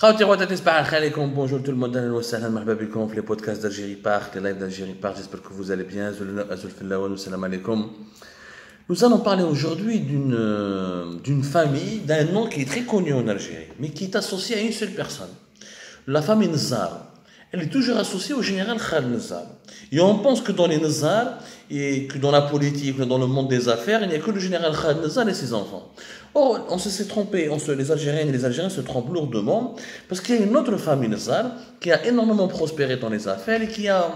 خواتي خواتاتي صباح الخير عليكم بونجور تو الموند اهلا وسهلا مرحبا بكم في لي بودكاست d'Algérie Park, les lives d'Algérie Park. J'espère que vous allez bien. Azul Fillawan, salam alaikum. Nous allons parler aujourd'hui d'une euh, d'une famille, d'un nom qui est très connu en Algérie, mais qui est associé à une seule personne. La famille Nzar. Elle est toujours associée au général Khaled Nzar. Et on pense que dans les Nzar, et que dans la politique, dans le monde des affaires, il n'y a que le général Khaled Nzar et ses enfants. Or, on s'est trompé, on les Algériennes et les Algériens se trompent lourdement, parce qu'il y a une autre famille Nzar qui a énormément prospéré dans les affaires et qui a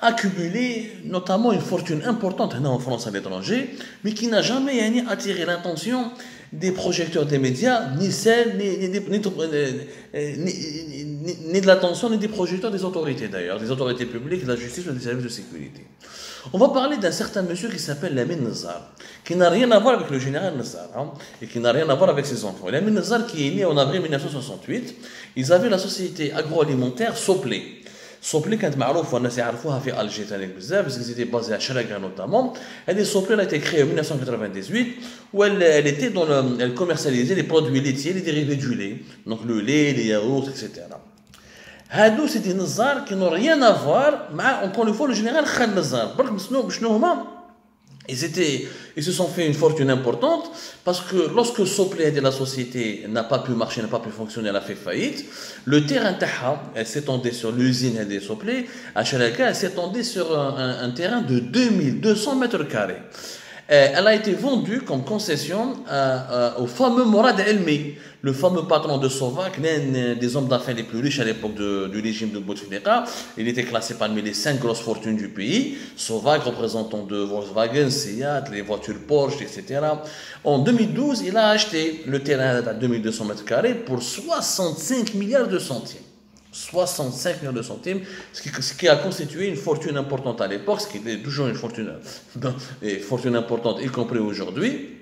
accumulé notamment une fortune importante en France à l'étranger, mais qui n'a jamais attiré l'attention des projecteurs des médias, ni celle, ni, ni, ni de l'attention, ni des projecteurs des autorités d'ailleurs, des autorités publiques, de la justice ou des services de sécurité. On va parler d'un certain monsieur qui s'appelle Lamin Nazar, qui n'a rien à voir avec le général Nazar, hein, et qui n'a rien à voir avec ses enfants. Lamin Nazar, qui est né en avril 1968, ils avaient la société agroalimentaire Soplé. Soplé كانت معروفه الناس يعرفوها في الجي ثاني بزاف باسكو سيتي بازي على شراكه نوتامون هذه Soplé elle a été créée en 1998 où elle, elle était dans le, elle commercialisait les produits laitiers les dérivés du lait donc le lait les yaourts etc هادو c'est des Nazar qui n'ont rien à voir مع encore une fois le général Khan Nazar برك شنو شنو هما ils, étaient, ils se sont fait une fortune importante parce que lorsque Soplé de la société n'a pas pu marcher, n'a pas pu fonctionner, elle a fait faillite. Le terrain Taha, elle s'étendait sur l'usine des Soplé, à Chalaka, elle s'étendait sur un, un, terrain de 2200 mètres carrés. Elle a été vendue comme concession au fameux Morad Elmi, le fameux patron de Sovac, l'un des hommes d'affaires les plus riches à l'époque du régime de Bouteflika. Il était classé parmi les cinq grosses fortunes du pays. Sovac, représentant de Volkswagen, Seat, les voitures Porsche, etc. En 2012, il a acheté le terrain à 2200 mètres carrés pour 65 milliards de centimes. 65 millions de centimes, ce qui, a constitué une fortune importante à l'époque, ce qui était toujours une fortune, une fortune importante, y compris aujourd'hui.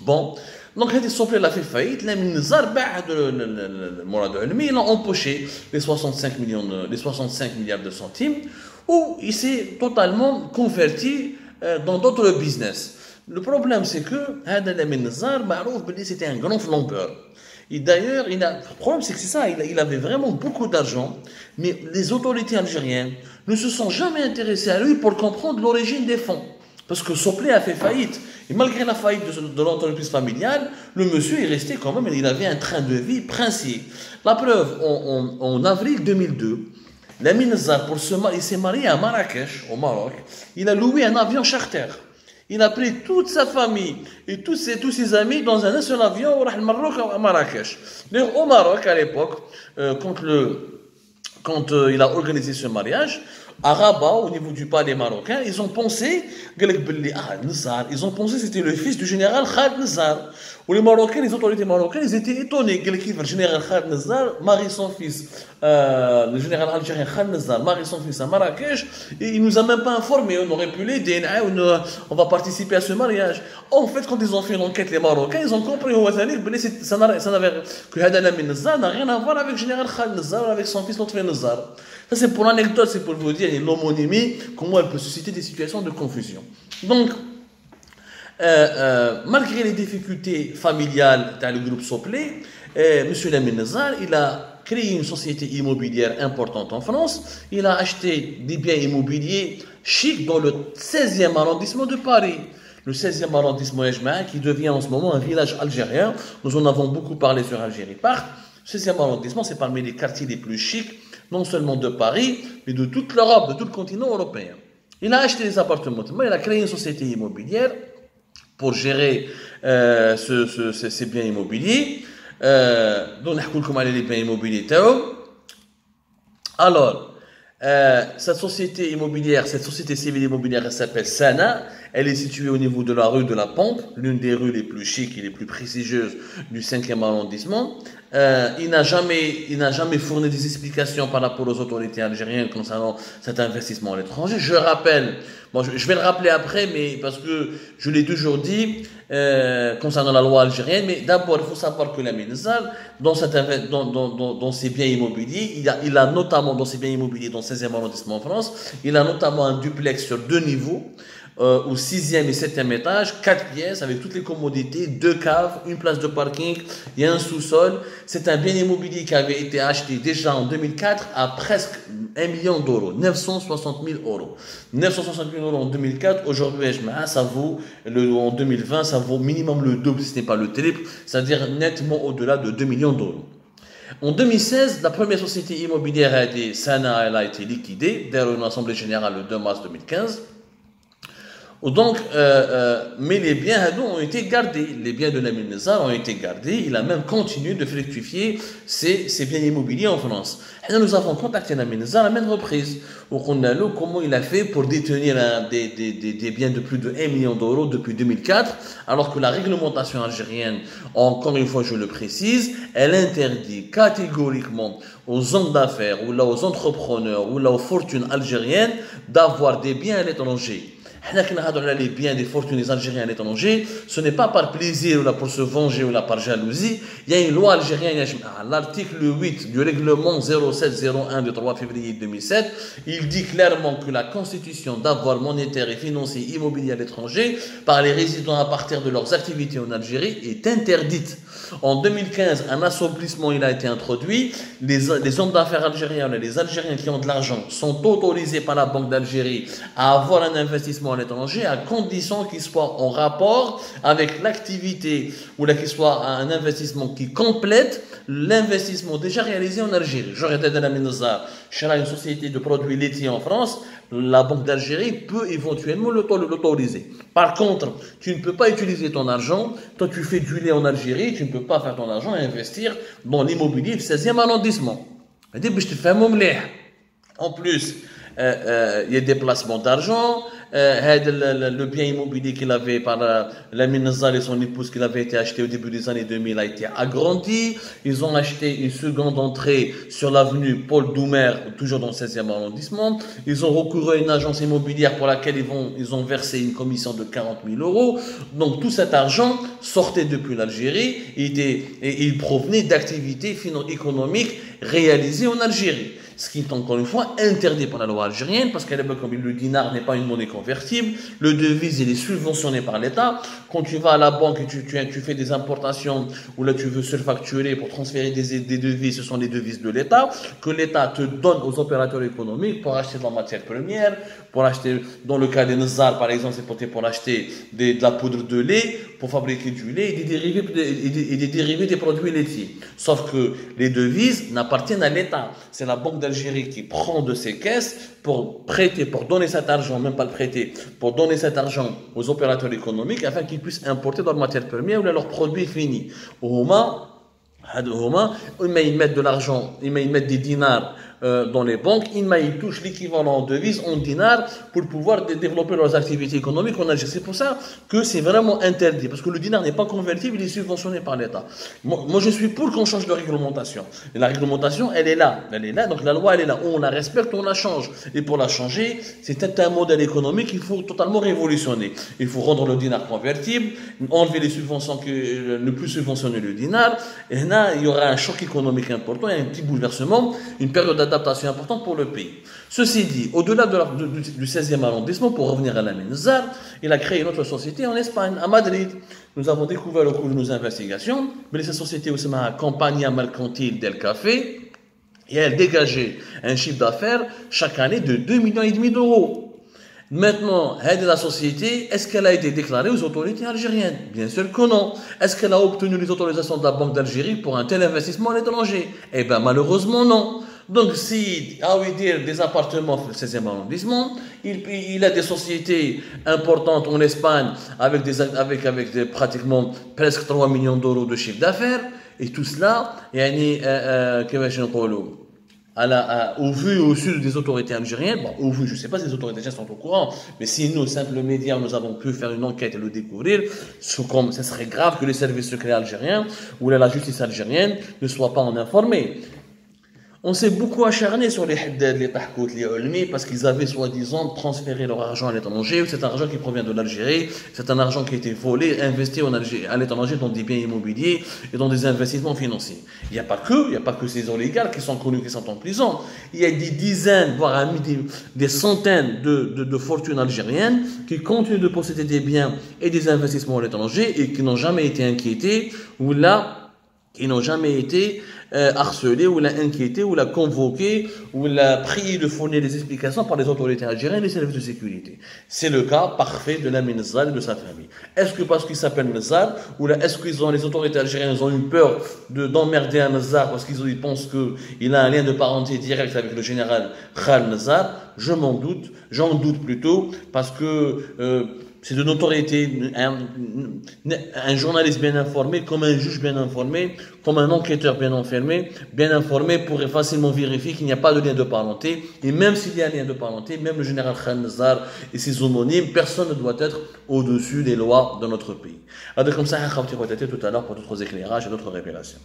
Bon, donc Hadi Soplé l'a fait faillite, la Minzar, le Morad Ulmi, il a empoché les 65, millions les 65 milliards de centimes, où il s'est totalement converti dans d'autres business. Le problème, c'est que Hadi Minzar, c'était un grand flambeur. D'ailleurs, le problème, c'est que c'est ça, il, avait vraiment beaucoup d'argent, mais les autorités algériennes ne se sont jamais intéressées à lui pour comprendre l'origine des fonds. Parce que Soplé a fait faillite. Et malgré la faillite de, l'entreprise familiale, le monsieur est resté quand même, il avait un train de vie princier. La preuve, en avril 2002, Lamine Zar, pour se il s'est marié à Marrakech, au Maroc, il a loué un avion charter. Il a pris toute sa famille et tous ses, amis dans un seul avion au Maroc à Marrakech. Au Maroc, à l'époque, euh, quand, euh, il a organisé ce mariage, à Rabat, au niveau du palais marocain, ils ont pensé, ils c'était le fils du général Khaled Nzar. Les autorités marocaines, ils étaient étonnés. Le général Khaled Nzar marie son fils, euh, le général algérien Khaled Nzar marie son fils à Marrakech, et il nous a même pas informé. On aurait pu l'aider, on va participer à ce mariage. En fait, quand ils ont fait l'enquête, les Marocains, ils ont compris que ça n'avait, Nzar n'a rien à voir avec le général Khaled Nzar, avec son fils Lotfi Nzar. Ça, c'est pour l'anecdote, c'est pour vous dire l'homonymie, comment elle peut susciter des situations de confusion. Donc, euh, euh, malgré les difficultés familiales dans le groupe Soplé, euh, M. Lamine il a créé une société immobilière importante en France. Il a acheté des biens immobiliers chics dans le 16e arrondissement de Paris. Le 16e arrondissement qui devient en ce moment un village algérien. Nous en avons beaucoup parlé sur Algérie Park. Le 16e arrondissement, c'est parmi les quartiers les plus chics, non seulement de Paris, mais de toute l'Europe, de tout le continent européen. Il a acheté des appartements, il a créé une société immobilière pour gérer euh, ce, ce, ces biens immobiliers. Donc, on va les biens immobiliers. Alors, euh, cette société immobilière, cette société civile immobilière, elle s'appelle Sana. Elle est située au niveau de la rue de la Pompe, l'une des rues les plus chics et les plus prestigieuses du 5e arrondissement. Euh, il n'a jamais, il n'a jamais fourni des explications par rapport aux autorités algériennes concernant cet investissement à l'étranger. Je rappelle, bon, je, je, vais le rappeler après, mais parce que je l'ai toujours dit euh, concernant la loi algérienne. Mais d'abord, il faut savoir que la Minzal, dans, cette, dans, dans, dans, dans, ses biens immobiliers, il a, il a notamment dans ses biens immobiliers dans le 16e arrondissement en France, il a notamment un duplex sur deux niveaux euh, au sixième et septième étage, quatre pièces avec toutes les commodités, deux caves, une place de parking, il y a un sous-sol. C'est un bien immobilier qui avait été acheté déjà en 2004 à presque un million d'euros, 960 000 euros. 960 000 euros en 2004, aujourd'hui, ça vaut, en 2020, ça vaut minimum le double, si ce n'est pas le triple, c'est-à-dire nettement au-delà de 2 millions d'euros. En 2016, la première société immobilière a été Sana, a été liquidée, derrière une assemblée générale le 2 mars 2015. Donc, euh, euh, mais les biens ont été gardés. Les biens de Nabil Nazar ont été gardés. Il a même continué de fructifier ses, ses biens immobiliers en France. Nous avons contacté Nabil Nazar à la même reprise. Comment il a fait pour détenir des, des, des, des, biens de plus de 1 million d'euros depuis 2004, alors que la réglementation algérienne, encore une fois je le précise, elle interdit catégoriquement aux hommes d'affaires ou là aux entrepreneurs ou là aux fortunes algériennes d'avoir des biens à l'étranger les biens des fortunés algériens à l'étranger, ce n'est pas par plaisir ou pour se venger ou par jalousie. Il y a une loi algérienne, l'article 8 du règlement 0701 du 3 février 2007, il dit clairement que la constitution d'avoir monétaire et financier immobilier à l'étranger par les résidents à partir de leurs activités en Algérie est interdite. En 2015, un assouplissement il a été introduit. Les, les hommes d'affaires algériens et les Algériens qui ont de l'argent sont autorisés par la Banque d'Algérie à avoir un investissement à l'étranger à condition qu'il soit en rapport avec l'activité ou qu'il soit un investissement qui complète l'investissement déjà réalisé en Algérie. J'aurais été dans la une société de produits laitiers en France, la Banque d'Algérie peut éventuellement l'autoriser. Par contre, tu ne peux pas utiliser ton argent, toi tu fais du lait en Algérie, tu ne peux pas faire ton argent et investir dans l'immobilier du 16e arrondissement. En plus, euh, euh, il y a des placements d'argent, euh, le bien immobilier qu'il avait par la mine et son épouse qu'il avait été acheté au début des années 2000 a été agrandi. Ils ont acheté une seconde entrée sur l'avenue Paul Doumer, toujours dans le 16e arrondissement. Ils ont recouru à une agence immobilière pour laquelle ils, vont, ils ont versé une commission de 40 000 euros. Donc tout cet argent sortait depuis l'Algérie et, et il provenait d'activités économiques réalisées en Algérie ce qui est encore une fois interdit par la loi algérienne, parce qu'elle comme le dinar n'est pas une monnaie convertible, le devise il est subventionné par l'État. Quand tu vas à la banque et tu, fais des importations, ou là tu veux surfacturer pour transférer des, devises, ce sont des devises de l'État, que l'État te donne aux opérateurs économiques pour acheter de la matière première, pour acheter, dans le cas des Nazar par exemple, c'est pour, acheter de la poudre de lait, pour fabriquer du lait et des dérivés, des, des dérivés des produits laitiers. Sauf que les devises n'appartiennent à l'État. C'est la banque Algérie qui prend de ses caisses pour prêter, pour donner cet argent, même pas le prêter, pour donner cet argent aux opérateurs économiques afin qu'ils puissent importer leur matière première ou leurs produits finis. Moment, ils mettent de l'argent, ils mettent des dinars euh, dans les banques, ils touchent l'équivalent en devises, en dinars, pour pouvoir développer leurs activités économiques en Algérie. C'est pour ça que c'est vraiment interdit, parce que le dinar n'est pas convertible, il est subventionné par l'État. Moi, je suis pour qu'on change de réglementation. Et la réglementation, elle est là. Elle est là, donc la loi, elle est là. On la respecte, on la change. Et pour la changer, c'est un modèle économique qu'il faut totalement révolutionner. Il faut rendre le dinar convertible, enlever les subventions, que, ne plus subventionner le dinar. Et là, il y aura un choc économique important, un petit bouleversement, une période adaptation importante pour le pays. Ceci dit, au-delà de du 16e arrondissement, pour revenir à la Menzar, il a créé une autre société en Espagne, à Madrid. Nous avons découvert au cours de nos investigations, mais cette société aussi la Compagnia Mercantile del Café, et elle dégageait un chiffre d'affaires chaque année de 2,5 millions et demi d'euros. Maintenant, aide la société, est-ce qu'elle a été déclarée aux autorités algériennes? Bien sûr que non. Est-ce qu'elle a obtenu les autorisations de la Banque d'Algérie pour un tel investissement à l'étranger? Eh bien, malheureusement, non. Donc, si, à oui dire, des appartements dans le 16e arrondissement, il, a des sociétés importantes en Espagne avec, pratiquement presque 3 millions d'euros de chiffre d'affaires, et tout cela, yani, euh, euh, à la, à, au vu au sud des autorités algériennes, au vu, je ne sais pas si les autorités algériennes sont au courant, mais si nous, simples médias, nous avons pu faire une enquête et le découvrir, ce, ce serait grave que les services secrets algériens ou la justice algérienne ne soient pas en informés. On s'est beaucoup acharné sur les Haddad, les Tahkout, les Ulmi, parce qu'ils avaient soi-disant transféré leur argent à l'étranger. C'est un argent qui provient de l'Algérie. C'est un argent qui a été volé, investi en Algérie, à l'étranger dans des biens immobiliers et dans des investissements financiers. Il n'y a pas que, il n'y a pas que ces illégales qui sont connus, qui sont en prison. Il y a des dizaines, voire des, centaines de, de, de fortunes algériennes qui continuent de posséder des biens et des investissements à l'étranger et qui n'ont jamais été inquiétés ou là, qui n'ont jamais été euh, harcelé ou l'a inquiété ou l'a convoqué ou l'a prié de fournir des explications par les autorités algériennes et les services de sécurité. C'est le cas parfait de l'ami Nazar et de sa famille. Est-ce que parce qu'il s'appelle Nazar ou là est-ce qu'ils ont les autorités algériennes ont eu peur de d'emmerder un Nazar parce qu'ils pensent qu'il a un lien de parenté direct avec le général Khal Nazar Je m'en doute, j'en doute plutôt parce que euh, c'est de notoriété. Un, journaliste bien informé, comme un juge bien informé, comme un enquêteur bien enfermé, bien informé pourrait facilement vérifier qu'il n'y a pas de lien de parenté. Et même s'il y a un lien de parenté, même le général Khan Nazar et ses homonymes, personne ne doit être au-dessus des lois de notre pays. Alors comme ça, tout à l'heure pour d'autres éclairages et d'autres révélations.